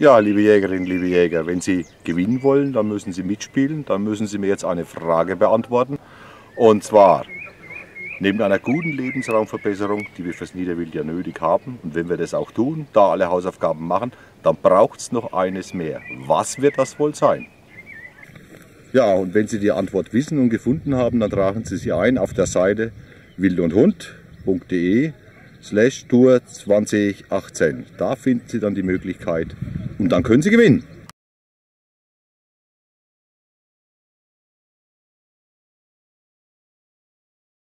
Ja, liebe Jägerinnen, liebe Jäger, wenn Sie gewinnen wollen, dann müssen Sie mitspielen. Dann müssen Sie mir jetzt eine Frage beantworten. Und zwar, neben einer guten Lebensraumverbesserung, die wir fürs Niederwild ja nötig haben, und wenn wir das auch tun, da alle Hausaufgaben machen, dann braucht es noch eines mehr. Was wird das wohl sein? Ja, und wenn Sie die Antwort wissen und gefunden haben, dann tragen Sie sie ein auf der Seite wildundhund.de slash Tour 2018. Da finden Sie dann die Möglichkeit und dann können Sie gewinnen.